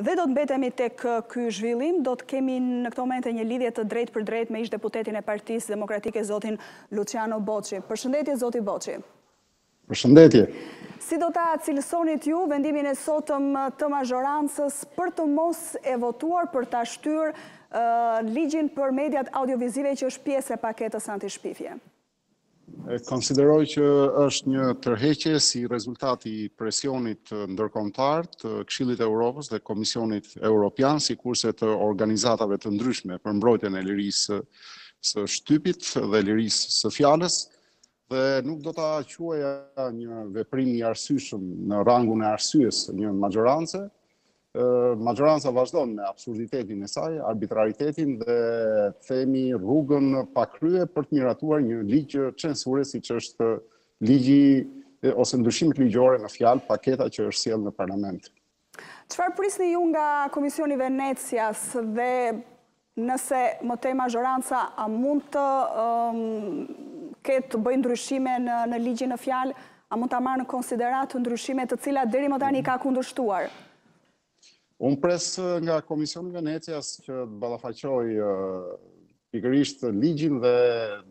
Dhe do të mbetemi tek ky zhvillim, do të kemi në këto momente një lidhje të drejtpërdrejtë me ish-deputetin e Partisë Demokratike zotin Luçiano Boçi. Përshëndetje zoti Boçi. Përshëndetje. Si do ta cilësonit ju vendimin e sotëm të mazhorancës për të mos e votuar për ta shtyrë ligjin për mediat audiovizive që është pjesë e paketës antishpifje? E konsideroj që është një tërheqje si rezultat i presionit ndërkombëtar të Këshillit të Evropës dhe Komisionit Evropian, sikurse të organizatave të ndryshme për mbrojtjen e lirisë së shtypit dhe lirisë së fjalës dhe nuk do ta quaja një veprim i arsyeshëm në rangun e arsyes së një mazhorance, Maxhoranca vazhdon me absurditetin e saj, arbitraritetin dhe themi rrugën pa krye për të miratuar një ligj censure siç është ligji ose ndryshimet ligjore në fjalë paketa që është sjellë në parlament. Çfarë prisni ju nga Komisioni i Venecias dhe Nëse më tej mazhoranca a mund të ketë të bëjë ndryshime në ligjin në fjalë, a mund ta marrë në konsideratë ndryshime të cilat deri më tani i ka kundërshtuar? Unë pres nga Komisioni i Venecias që të ballafaqojë pikërisht ligjin dhe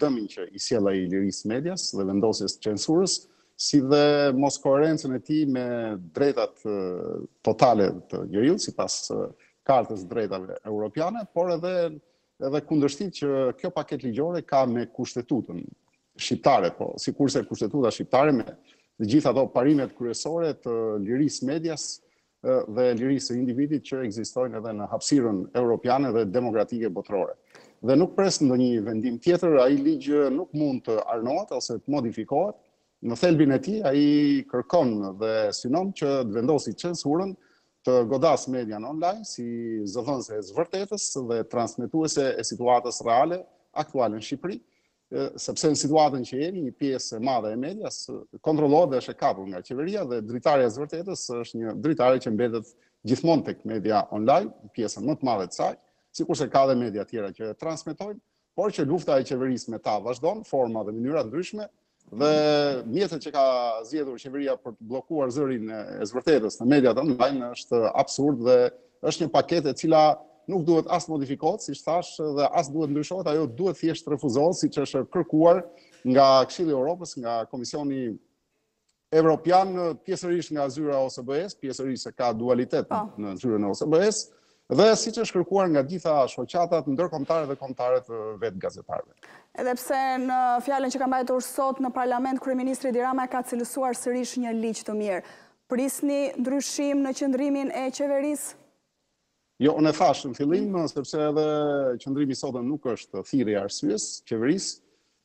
dëmin që i sjell ai lirisë së medias dhe vendosjes së censurës, si dhe moskoherencën e tij me drejtat totale të njeriut sipas kartës së drejtave europiane, por edhe edhe kundërshtitë që kjo paketë ligjore ka me kushtetutën shqiptare, po sikurse kushtetuta shqiptare me të gjitha ato parimet kryesore të lirisë së medias, dhe lirisë së individit që ekzistojnë edhe në hapësirën europiane dhe demokratike botërore. Dhe nuk pres ndonjë vendim tjetër, ai ligj nuk mund të arnohet ose të modifikohet. Në thelbin e tij ai kërkon dhe synon që të vendosi censurën, të godasë median online si zëdhënëse e së vërtetës dhe transmetuese e situatës reale aktuale në Shqipëri, sepse në situatën që jemi, një pjesë e madhe e medias kontrollohet dhe është e kapur nga qeveria dhe dritarja e së vërtetës është një dritare që mbetet gjithmonë tek media online, pjesën më të madhe të saj, sikurse ka dhe media tjera që e transmetojnë, por që lufta e qeverisë me ta vazhdon, forma dhe mënyra të ndryshme, dhe mjetet që ka zgjedhur qeveria për të bllokuar zërin e së vërtetës në mediat online është absurd dhe Është një paketë e cila nuk duhet as modifikohet, siç thashë, dhe as duhet ndryshohet, ajo duhet thjesht refuzohet siç është kërkuar nga Këshilli i Europës, nga Komisioni Evropian, pjesërisht nga zyra e OSBE-së, pjesërisht se ka dualitet po. në zyrën e OSBE-së, dhe siç është kërkuar nga gjitha shoqatat ndërkombëtare dhe kombëtare të vetë gazetarëve. Edhe pse në fjalën që ka mbajtur sot në parlament kryeministri Edi Rama e ka cilësuar sërish një ligj të mirë. Prisni ndryshim në qëndrimin e qeverisë? Jo, unë e thashë në fillim, sepse edhe qëndrimi i sotëm nuk është thirrje e arsyes, qeverisë.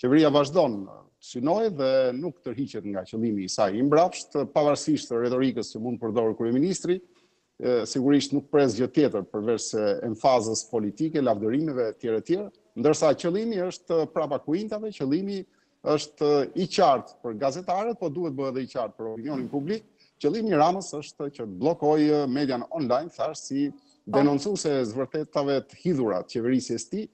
Qeveria vazhdon të synojë dhe nuk tërhiqet nga qëllimi i saj i mbrapsht, pavarësisht retorikës që mund të përdorë kryeministri, sigurisht nuk pres gjë tjetër përveçse emfazës politike, lavdërimeve etj etj, ndërsa qëllimi është prapa kuintave, qëllimi është i qartë për gazetarët, po duhet të bëhet edhe i qartë për opinionin publik. Qëllimi i Ramës është që të bllokojë median online, thashë si denoncuese e të vërtetave të hidhura të qeverisjes së tij,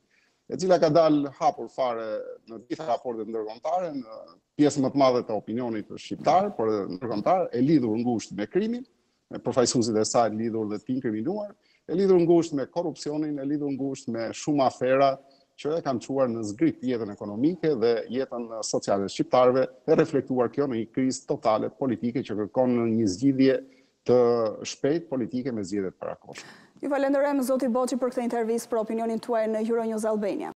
e cila ka dalë hapur fare në të gjitha raportet ndërkombëtare, në pjesën më të madhe të opinionit shqiptar, por edhe ndërkombëtar, e lidhur ngushtë me krimin me përfaqësuesit e saj lidhur dhe të inkriminuar, e lidhur ngushtë me korrupsionin, e lidhur ngushtë me shumë afera që e kanë çuar në zgrip jetën ekonomike dhe jetën sociale të shqiptarëve, e reflektuar kjo në një krizë totale politike që kërkon një zgjidhje të shpejtë politike me zgjedhje të parakohshme. Ju falënderojmë zoti Boçi për këtë intervistë për opinionin tuaj në Euronews Albania.